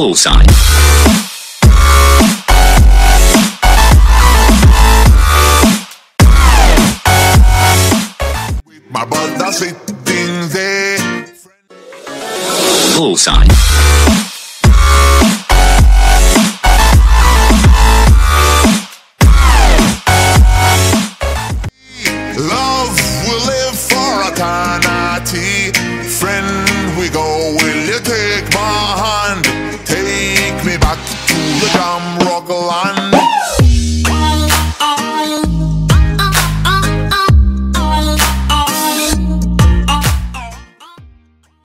Full My banda sitting Love will live for eternity. Friend. dumb rock line